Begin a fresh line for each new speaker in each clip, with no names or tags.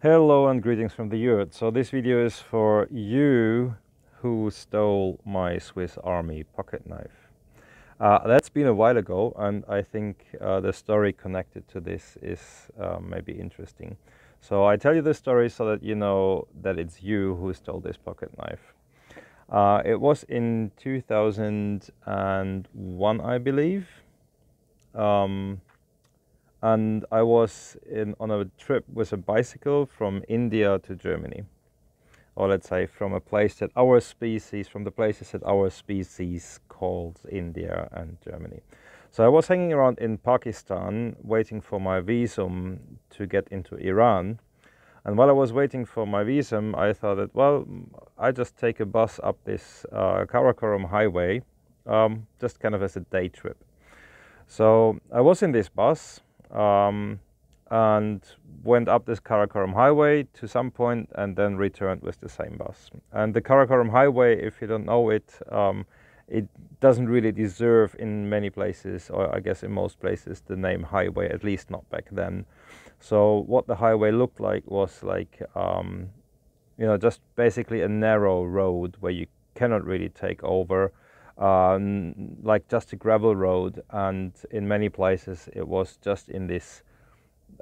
Hello and greetings from the yurt. So this video is for you who stole my Swiss Army pocket knife. Uh, that's been a while ago and I think uh, the story connected to this is uh, maybe interesting. So I tell you the story so that you know that it's you who stole this pocket knife. Uh, it was in 2001 I believe. Um, and I was in, on a trip with a bicycle from India to Germany. Or let's say from a place that our species, from the places that our species calls India and Germany. So I was hanging around in Pakistan waiting for my visum to get into Iran. And while I was waiting for my visum, I thought that, well, I just take a bus up this uh, Karakoram highway, um, just kind of as a day trip. So I was in this bus um, and went up this Karakoram highway to some point and then returned with the same bus. And the Karakoram highway, if you don't know it, um, it doesn't really deserve in many places, or I guess in most places, the name highway, at least not back then. So what the highway looked like was like, um, you know, just basically a narrow road where you cannot really take over um, like just a gravel road, and in many places it was just in this,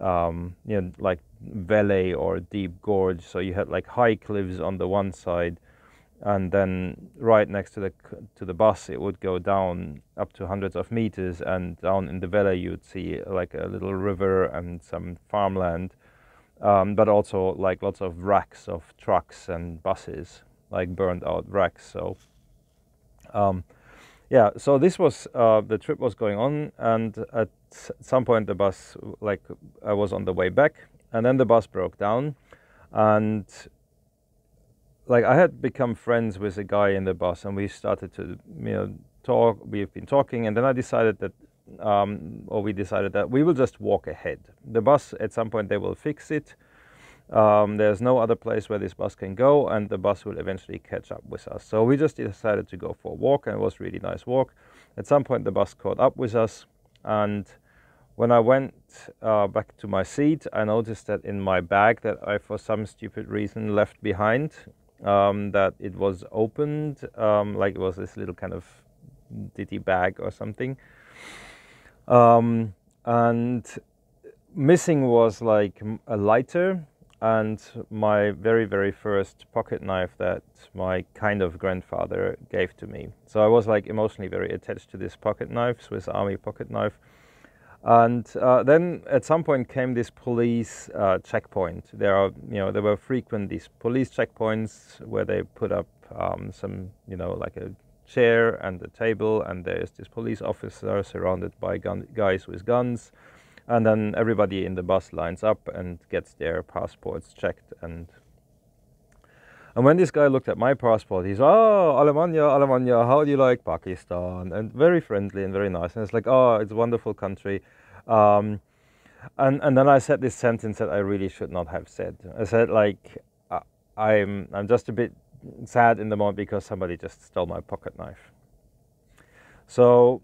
um, you know, like valley or deep gorge. So you had like high cliffs on the one side, and then right next to the to the bus it would go down up to hundreds of meters, and down in the valley you would see like a little river and some farmland, um, but also like lots of wrecks of trucks and buses, like burned out wrecks. So um, yeah, so this was uh, the trip was going on, and at some point the bus, like I was on the way back, and then the bus broke down, and like I had become friends with a guy in the bus, and we started to you know talk. We've been talking, and then I decided that, um, or we decided that we will just walk ahead. The bus at some point they will fix it um, there's no other place where this bus can go, and the bus will eventually catch up with us. So we just decided to go for a walk, and it was really nice walk. At some point, the bus caught up with us, and when I went uh, back to my seat, I noticed that in my bag that I, for some stupid reason, left behind, um, that it was opened, um, like it was this little kind of ditty bag or something. Um, and missing was like a lighter and my very very first pocket knife that my kind of grandfather gave to me. So i was like emotionally very attached to this pocket knife swiss army pocket knife. And uh, then at some point came this police uh, checkpoint. There are you know there were frequent these police checkpoints where they put up um, some you know like a chair and a table and there's this police officer surrounded by gun- guys with guns and then everybody in the bus lines up and gets their passports checked and and when this guy looked at my passport, he's, oh, Alemania, Alemania, how do you like Pakistan? And very friendly and very nice. And it's like, oh, it's a wonderful country. Um, and, and then I said this sentence that I really should not have said. I said, like, I'm, I'm just a bit sad in the moment because somebody just stole my pocket knife. So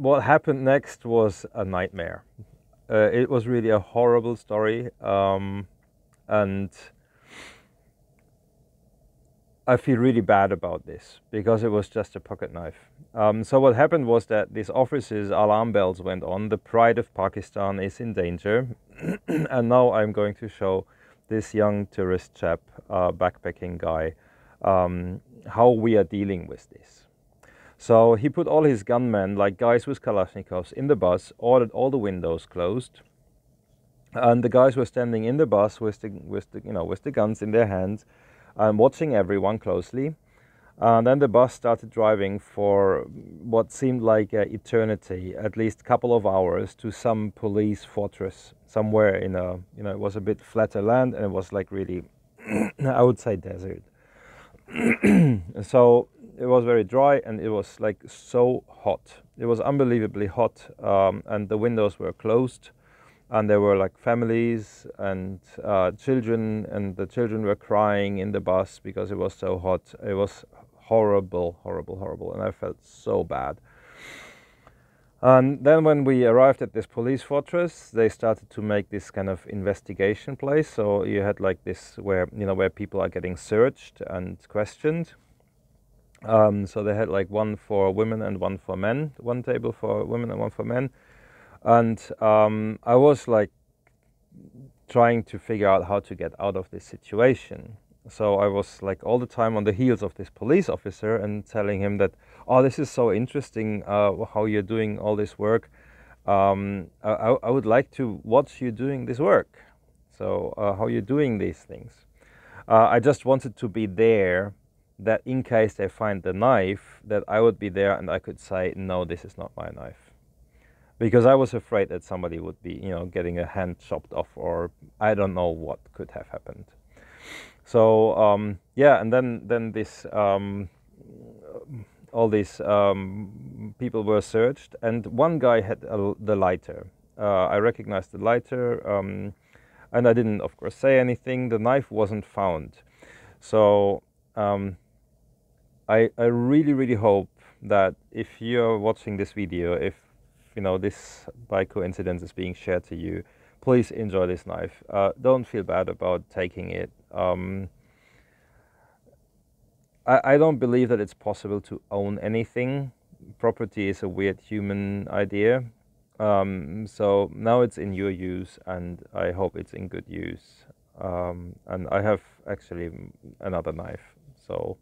what happened next was a nightmare. Uh, it was really a horrible story, um, and I feel really bad about this because it was just a pocket knife. Um, so what happened was that these officers' alarm bells went on. The pride of Pakistan is in danger, and now I'm going to show this young tourist chap, uh, backpacking guy, um, how we are dealing with this. So he put all his gunmen, like guys with Kalashnikovs, in the bus, ordered all the windows closed, and the guys were standing in the bus with the, with the, you know, with the guns in their hands, and watching everyone closely. And then the bus started driving for what seemed like an eternity, at least a couple of hours, to some police fortress somewhere in a, you know, it was a bit flatter land and it was like really, I would say desert. so it was very dry and it was like so hot. It was unbelievably hot, um, and the windows were closed, and there were like families and uh, children, and the children were crying in the bus because it was so hot. It was horrible, horrible, horrible, and I felt so bad. And then when we arrived at this police fortress, they started to make this kind of investigation place. So you had like this where you know where people are getting searched and questioned. Um, so they had like one for women and one for men, one table for women and one for men. And um, I was like trying to figure out how to get out of this situation. So I was like all the time on the heels of this police officer and telling him that, oh, this is so interesting uh, how you're doing all this work. Um, I, I, would like to watch you doing this work. So uh, how you're doing these things. Uh, I just wanted to be there that in case they find the knife, that I would be there and I could say, no, this is not my knife. Because I was afraid that somebody would be, you know, getting a hand chopped off or I don't know what could have happened. So um, yeah, and then then this um, all these um, people were searched, and one guy had a, the lighter. Uh, I recognized the lighter, um, and I didn't, of course, say anything. The knife wasn't found, so um, I I really really hope that if you're watching this video, if you know this by coincidence is being shared to you, please enjoy this knife. Uh, don't feel bad about taking it. Um, I, I don't believe that it's possible to own anything. Property is a weird human idea. Um, so now it's in your use, and I hope it's in good use. Um, and I have actually another knife, so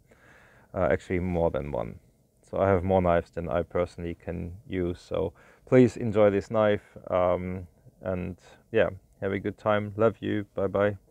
uh, actually more than one. So I have more knives than I personally can use. So please enjoy this knife, um, and yeah, have a good time. Love you. Bye bye.